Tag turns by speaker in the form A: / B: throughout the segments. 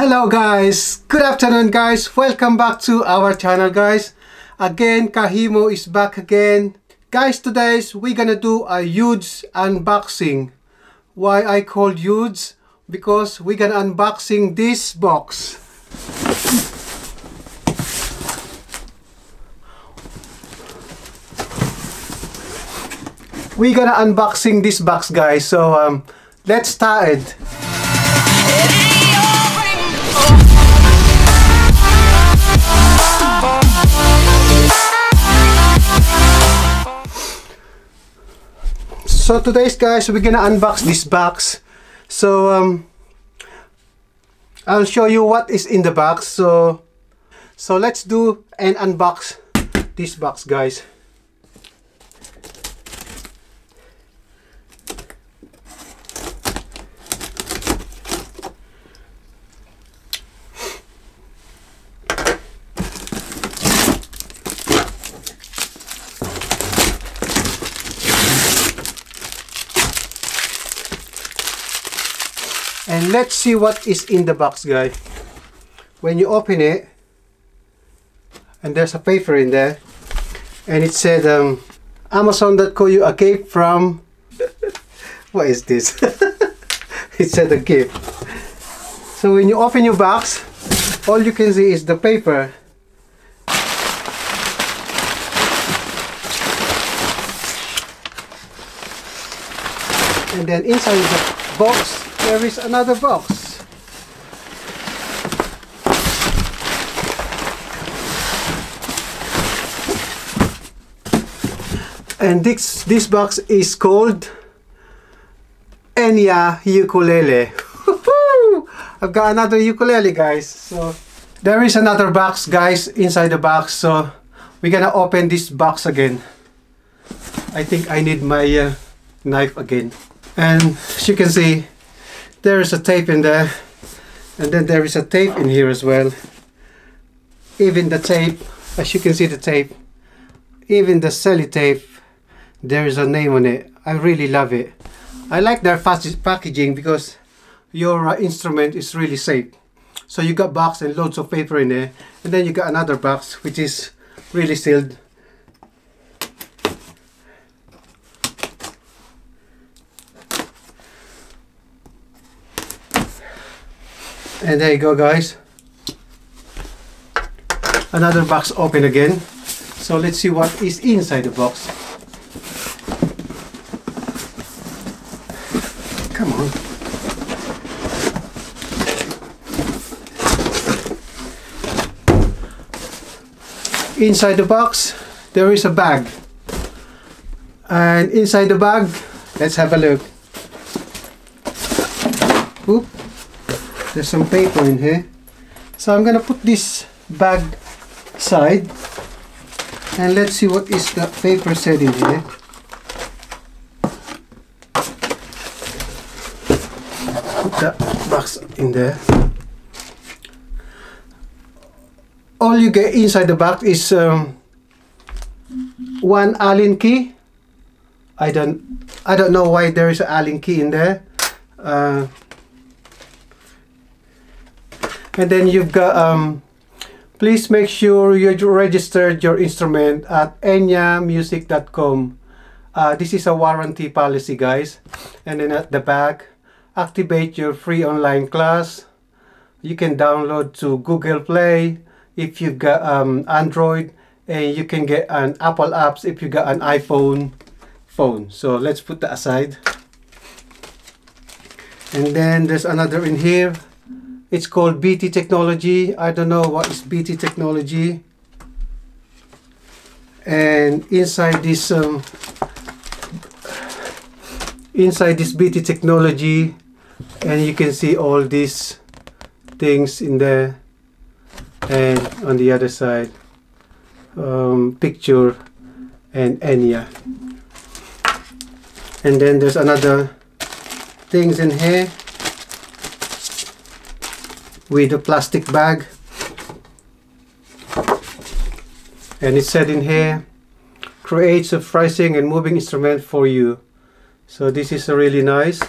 A: Hello guys, good afternoon guys, welcome back to our channel guys. Again, Kahimo is back again. Guys, today we're gonna do a huge unboxing. Why I called huge? Because we're gonna unboxing this box. We're gonna unboxing this box guys, so um, let's start So today's guys, we're gonna unbox this box. So um, I'll show you what is in the box. So so let's do and unbox this box guys. And let's see what is in the box, guys. When you open it, and there's a paper in there, and it said um, Amazon.co you a gift from. what is this? it said a gift. So when you open your box, all you can see is the paper. And then inside the box there is another box. And this, this box is called Enya Ukulele. I've got another ukulele guys. So there is another box guys inside the box. So we're gonna open this box again. I think I need my uh, knife again. And as you can see, there is a tape in there. And then there is a tape in here as well. Even the tape as you can see the tape even the sellotape there is a name on it. I really love it. I like their packaging because your uh, instrument is really safe. So you got box and loads of paper in there and then you got another box which is really sealed and there you go guys. Another box open again. So let's see what is inside the box. Come on. Inside the box there is a bag. And inside the bag let's have a look. Oop there's some paper in here. So I'm gonna put this bag side and let's see what is the paper said in here. Put that box in there. All you get inside the box is um, one Allen key. I don't I don't know why there is an Allen key in there. Uh, and then you've got um, please make sure you registered your instrument at enyamusic.com uh, this is a warranty policy guys. And then at the back activate your free online class. You can download to Google Play if you've got um, Android. And you can get an Apple apps if you got an iPhone phone. So let's put that aside. And then there's another in here it's called BT Technology. I don't know what is BT Technology. And inside this um, inside this BT Technology and you can see all these things in there and on the other side um, picture and Enya and then there's another things in here with a plastic bag. And it said in here creates a phrasing and moving instrument for you. So this is really nice.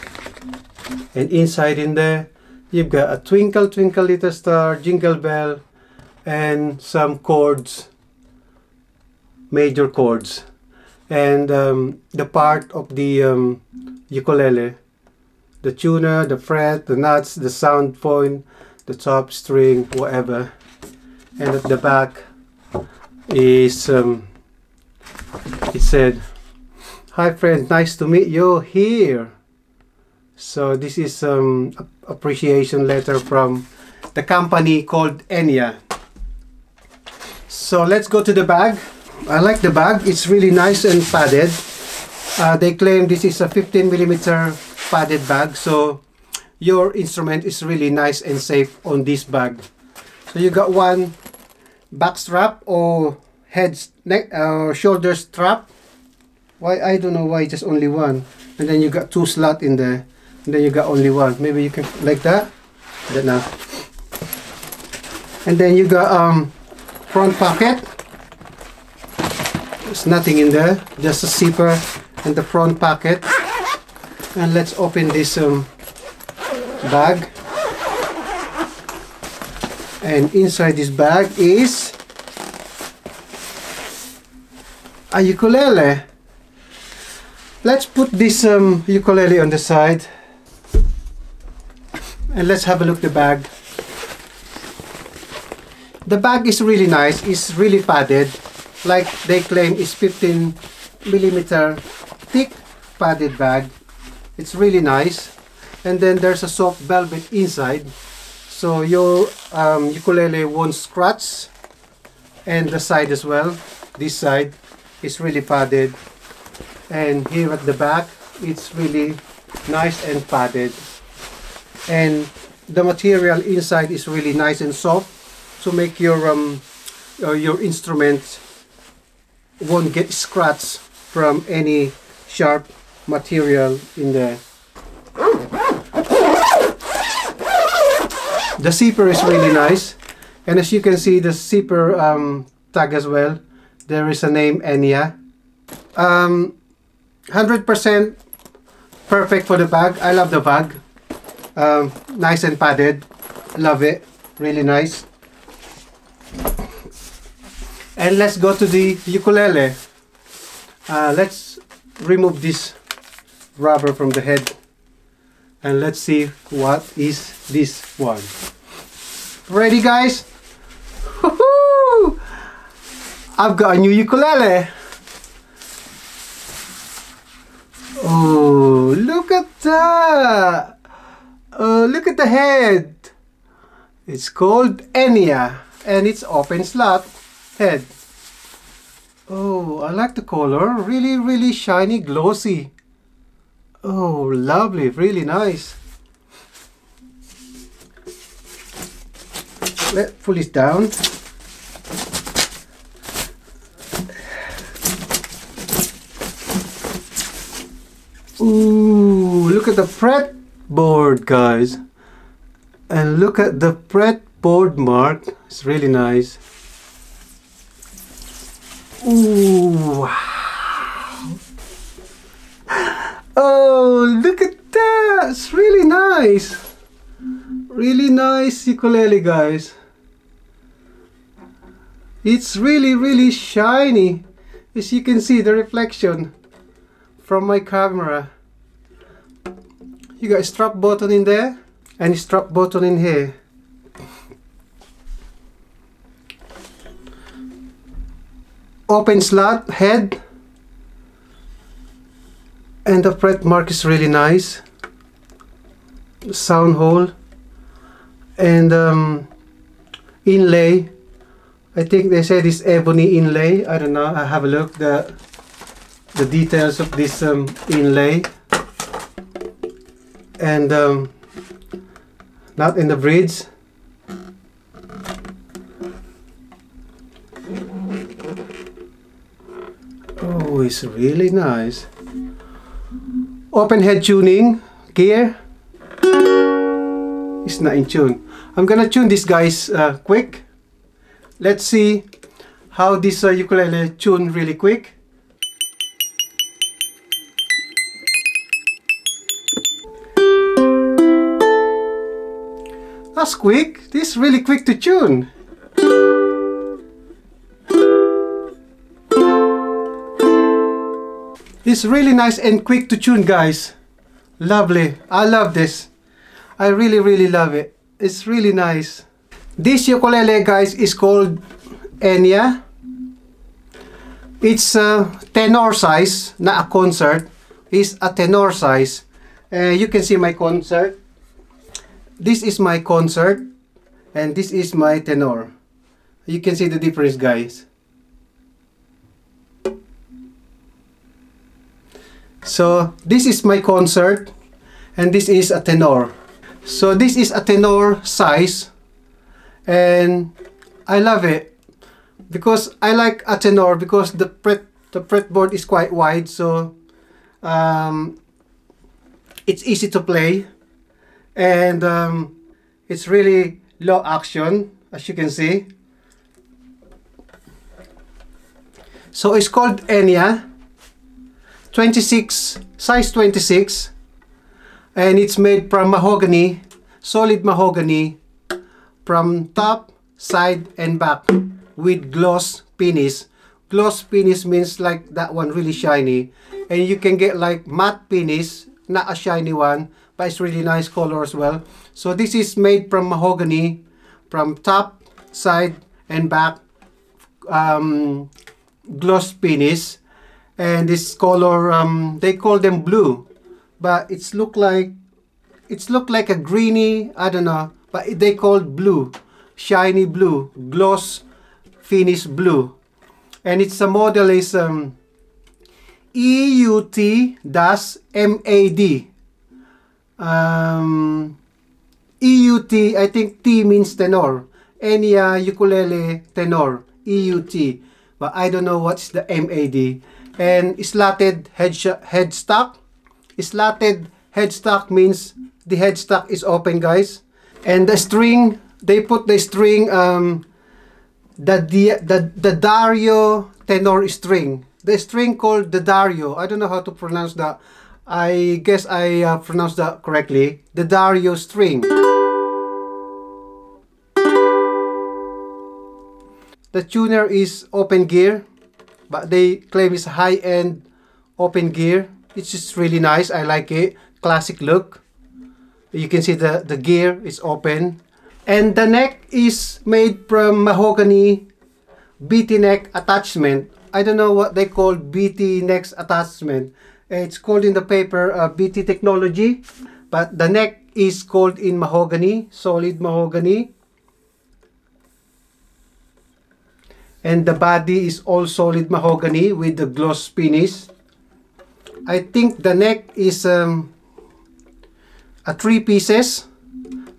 A: And inside in there You've got a Twinkle Twinkle Little Star, Jingle Bell, and some chords, major chords. And um, the part of the um, ukulele, the tuner, the fret, the nuts, the sound point, the top string, whatever. And at the back is, um, it said, Hi friend, nice to meet you here. So this is um appreciation letter from the company called Enya. So let's go to the bag. I like the bag. It's really nice and padded. Uh, they claim this is a 15 millimeter padded bag. So your instrument is really nice and safe on this bag. So you got one back strap or head neck uh, shoulder strap. Why I don't know why just only one. And then you got two slot in there. And then you got only one. Maybe you can like that. That now. And then you got um front pocket. There's nothing in there. Just a zipper and the front pocket. And let's open this um bag. And inside this bag is a ukulele. Let's put this um, ukulele on the side and let's have a look the bag. The bag is really nice. It's really padded. Like they claim it's 15 millimeter thick padded bag. It's really nice. And then there's a soft velvet inside. So your um, ukulele won't scratch. And the side as well. This side is really padded. And here at the back, it's really nice and padded and the material inside is really nice and soft to make your um, uh, your instrument won't get scratched from any sharp material in there. The zipper is really nice. And as you can see the zipper um, tag as well there is a name Enya. 100% um, perfect for the bag. I love the bag. Um, nice and padded. Love it. Really nice. And let's go to the ukulele. Uh, let's remove this rubber from the head and let's see what is this one ready guys I've got a new ukulele oh look at that uh, look at the head. It's called Enya and it's open slot head. Oh, I like the color. Really, really shiny, glossy. Oh, lovely. Really nice. Let's pull this down. Ooh, look at the fret board guys and look at the fretboard mark it's really nice Ooh. Oh look at that. It's really nice. Really nice ukulele guys. It's really really shiny. As you can see the reflection from my camera. You got a strap button in there and a strap button in here. Open slot head and the fret mark is really nice. Sound hole. And um, inlay. I think they say this ebony inlay. I don't know. I have a look. The the details of this um, inlay. And um, not in the bridge. Oh it's really nice open head tuning gear it's not in tune I'm gonna tune this guys uh, quick let's see how this uh, ukulele tune really quick That's quick. This is really quick to tune. It's really nice and quick to tune, guys. Lovely. I love this. I really, really love it. It's really nice. This ukulele, guys, is called Enya. It's a tenor size, not a concert. It's a tenor size. Uh, you can see my concert. This is my concert, and this is my tenor. You can see the difference, guys. So this is my concert and this is a tenor. So this is a tenor size and I love it because I like a tenor because the fret the fretboard is quite wide so um, it's easy to play and um, it's really low action as you can see. So it's called Enya 26 size 26 and it's made from mahogany solid mahogany from top side and back with gloss finish gloss finish means like that one really shiny and you can get like matte finish not a shiny one but it's really nice color as well. So this is made from mahogany from top side and back um, gloss finish and this color um, they call them blue but it's look like it's look like a greeny I don't know but they called blue shiny blue gloss finish blue. And it's a model is um, EUT dash MAD um, EUT I think T means tenor. Enya ukulele tenor EUT but I don't know what's the MAD and slotted head headstock. Slotted headstock means the headstock is open, guys. And the string, they put the string, um, the, the, the, D'Addario tenor string. The string called D'Addario. I don't know how to pronounce that. I guess I uh, pronounced that correctly. D'Addario string. The tuner is open gear but they claim it's high-end open gear it's just really nice. I like it. Classic look. You can see the the gear is open. And the neck is made from mahogany BT neck attachment. I don't know what they call BT neck attachment. It's called in the paper uh, BT technology but the neck is called in mahogany solid mahogany and the body is all solid mahogany with the gloss finish. I think the neck is um, a three pieces.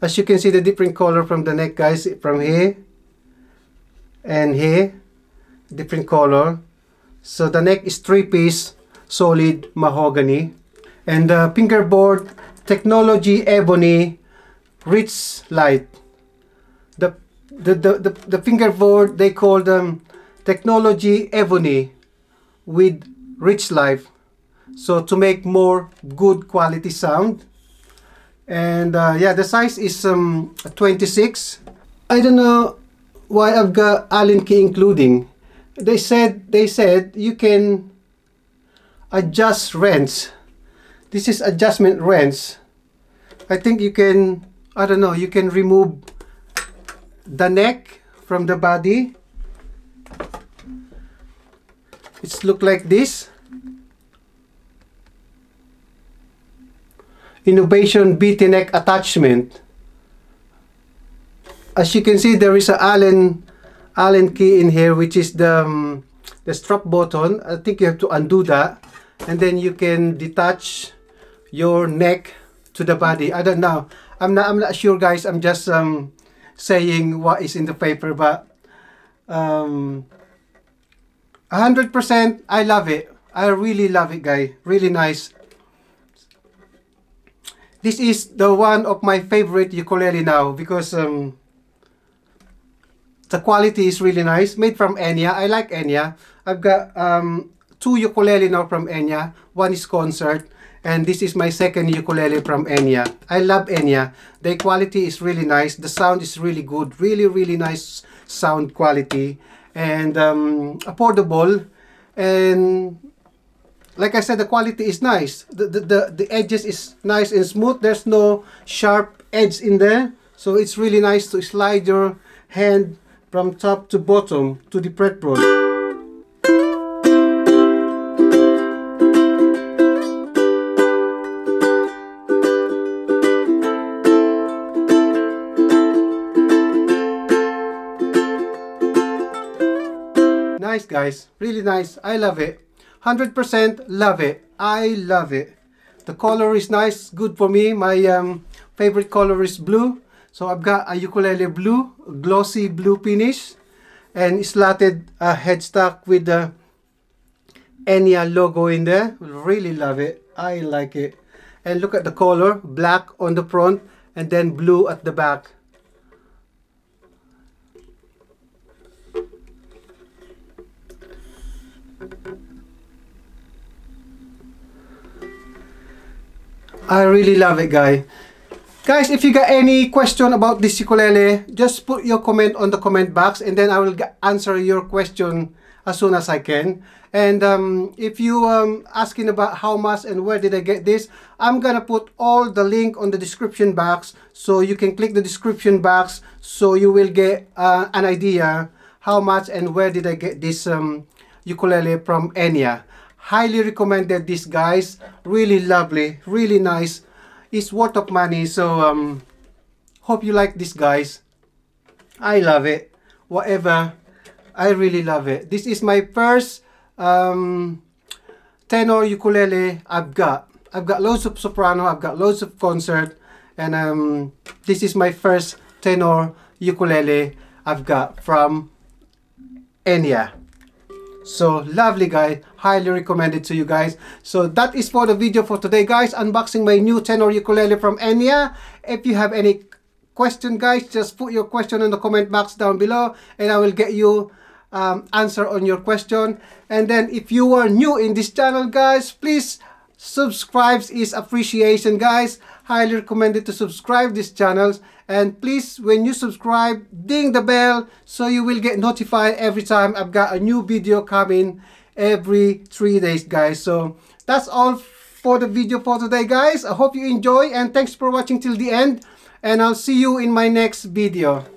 A: As you can see the different color from the neck guys from here and here different color. So the neck is three piece solid mahogany and the fingerboard technology ebony rich light. The the, the, the, fingerboard, they call them technology ebony with rich life. So to make more good quality sound. And uh, yeah, the size is um, 26. I don't know why I've got Allen key including. They said they said you can adjust wrench. This is adjustment wrench. I think you can I don't know you can remove the neck from the body. It's look like this. Innovation BT neck attachment. As you can see there is a Allen Allen key in here which is the um, the strap button. I think you have to undo that. And then you can detach your neck to the body. I don't know. I'm not I'm not sure guys. I'm just um, saying what is in the paper, but um, 100% I love it. I really love it, guy. Really nice. This is the one of my favorite ukulele now because um, the quality is really nice. Made from Enya. I like Enya. I've got um, two ukulele now from Enya. One is concert and this is my second ukulele from Enya. I love Enya. The quality is really nice. The sound is really good. Really, really nice sound quality and um, affordable. And like I said, the quality is nice. The, the, the, the edges is nice and smooth. There's no sharp edge in there. So it's really nice to slide your hand from top to bottom to the fretboard. Guys. Really nice. I love it. 100% love it. I love it. The color is nice. Good for me. My um, favorite color is blue. So I've got a ukulele blue glossy blue finish and slotted uh, headstock with the Enya logo in there. Really love it. I like it. And look at the color. Black on the front and then blue at the back I really love it, guy. Guys, if you got any question about this ukulele, just put your comment on the comment box and then I will answer your question as soon as I can. And um, if you um, asking about how much and where did I get this, I'm gonna put all the link on the description box so you can click the description box so you will get uh, an idea how much and where did I get this um, ukulele from Enya highly recommended this guys. Really lovely really nice. It's worth of money so um hope you like this guys. I love it. Whatever. I really love it. This is my first um tenor ukulele i've got. I've got loads of soprano i've got loads of concert and um this is my first tenor ukulele i've got from enya so lovely guys. Highly recommended to you guys. So that is for the video for today guys. Unboxing my new tenor ukulele from Enya. If you have any question guys just put your question in the comment box down below and I will get you um, answer on your question. And then if you are new in this channel guys please subscribes is appreciation guys. Highly recommended to subscribe this channels and please when you subscribe ding the bell so you will get notified every time I've got a new video coming every three days guys. So that's all for the video for today guys. I hope you enjoy and thanks for watching till the end. And I'll see you in my next video